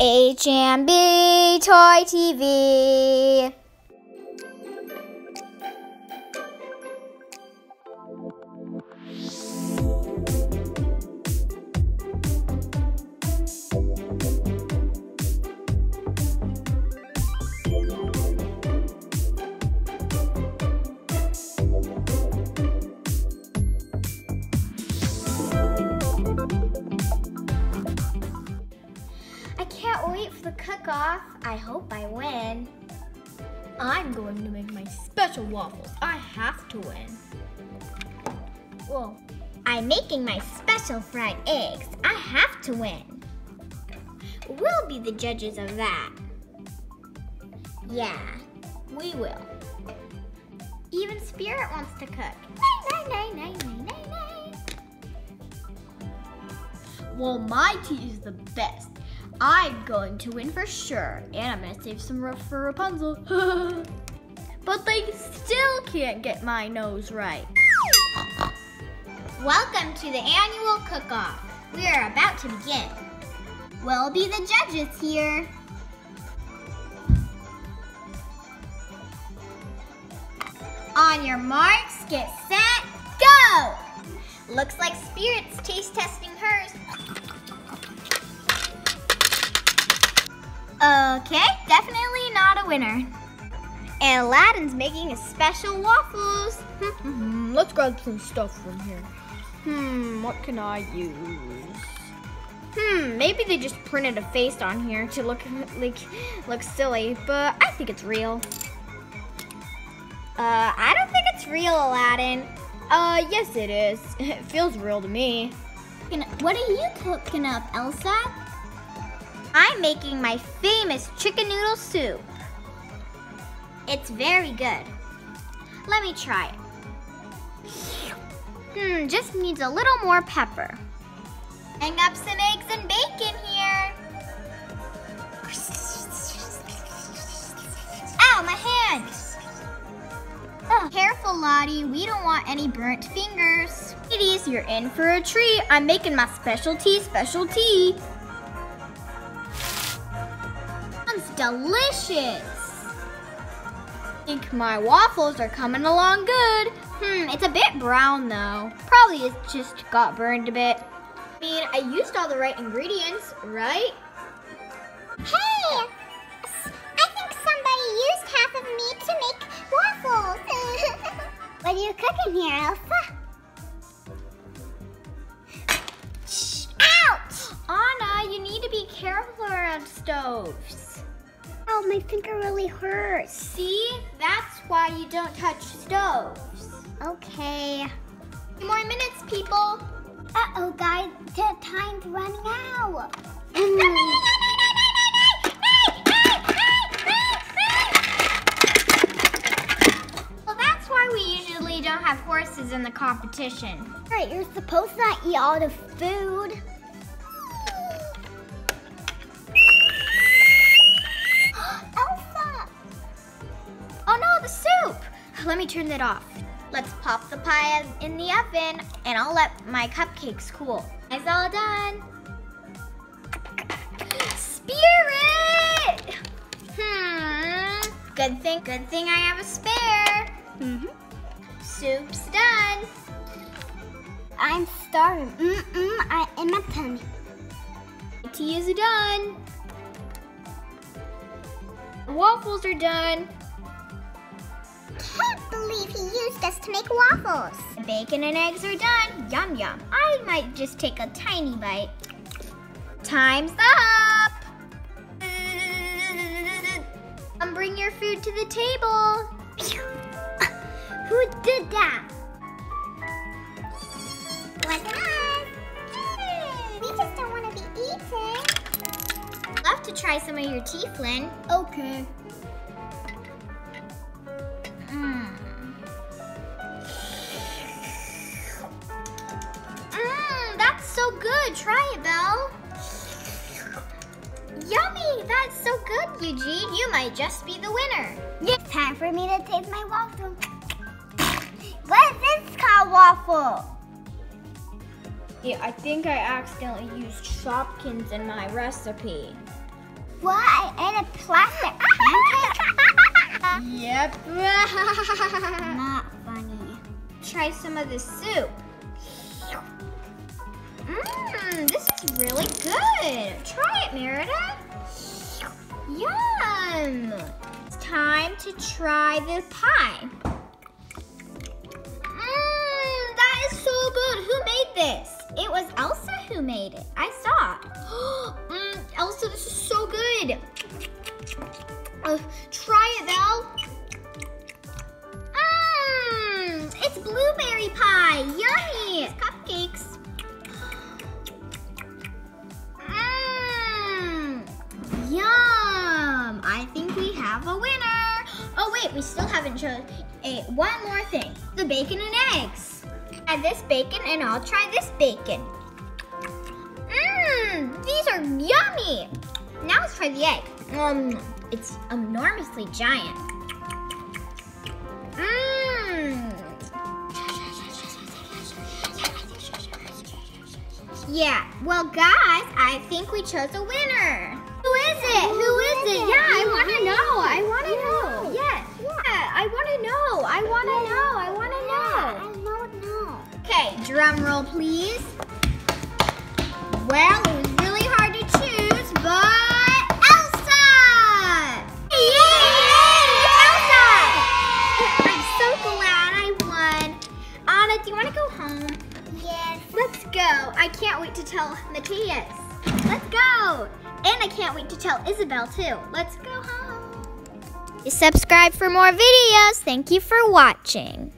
H&B Toy TV. The cook-off. I hope I win. I'm going to make my special waffles. I have to win. Well, I'm making my special fried eggs. I have to win. We'll be the judges of that. Yeah, we will. Even Spirit wants to cook. Nay, nay, nay, nay, nay, nay. Well, my tea is the best. I'm going to win for sure, and I'm gonna save some rough for Rapunzel. but they still can't get my nose right. Welcome to the annual cook-off. We are about to begin. We'll be the judges here. On your marks, get set, go! Looks like Spirit's taste testing hers. Okay, definitely not a winner. And Aladdin's making his special waffles. Let's grab some stuff from here. Hmm, what can I use? Hmm, maybe they just printed a face on here to look like look silly, but I think it's real. Uh, I don't think it's real, Aladdin. Uh, yes it is. It feels real to me. What are you cooking up, Elsa? I'm making my famous chicken noodle soup. It's very good. Let me try it. Hmm, just needs a little more pepper. Hang up some eggs and bacon here. Ow, my hands! Oh, careful, Lottie. We don't want any burnt fingers. Ladies, you're in for a treat. I'm making my specialty specialty. Delicious. I think my waffles are coming along good. Hmm, it's a bit brown though. Probably it just got burned a bit. I mean, I used all the right ingredients, right? Hey! I think somebody used half of me to make waffles. what are you cooking here, Elsa? Oh, my finger really hurts. See? That's why you don't touch stoves. Okay. Two more minutes, people. Uh-oh, guys. The time's running out. well, that's why we usually don't have horses in the competition. Right, you're supposed to not eat all the food. Turn that off. Let's pop the pie in the oven and I'll let my cupcakes cool. It's all done. Spirit! Hmm. Good thing, good thing I have a spare. Mm-hmm. Soup's done. I'm starving. Mm-mm, I in my tummy. Tea is done. The waffles are done. Believe he used us to make waffles. The bacon and eggs are done. Yum yum. I might just take a tiny bite. Time's up. Um, bring your food to the table. Who did that? Wasn't us. We just don't want to be eaten. Love to try some of your tea, Flynn. Okay. Good. Try it, Belle. Yummy! That's so good, Eugene. You might just be the winner. It's time for me to taste my waffle. What is this called waffle? Yeah, I think I accidentally used Shopkins in my recipe. What? And a plastic pancake? Yep. Not funny. Try some of the soup. Mmm, is really good. Try it, Merida. Yum. It's time to try the pie. Mmm, that is so good. Who made this? It was Elsa who made it. I saw it. mm, Elsa, this is so good. Uh, try it, Belle. Mmm, it's blueberry pie. Yummy. We still haven't chosen a one more thing. The bacon and eggs. Add this bacon and I'll try this bacon. Mmm, these are yummy. Now let's try the egg. Um, it's enormously giant. Mmm. Yeah, well guys, I think we chose a winner. Who is it? Who is drum roll, please. Well, it was really hard to choose, but Elsa! Yay! Elsa! I'm so glad I won. Anna, do you want to go home? Yes. Let's go. I can't wait to tell Matthias. Let's go. And I can't wait to tell Isabel too. Let's go home. Subscribe for more videos. Thank you for watching.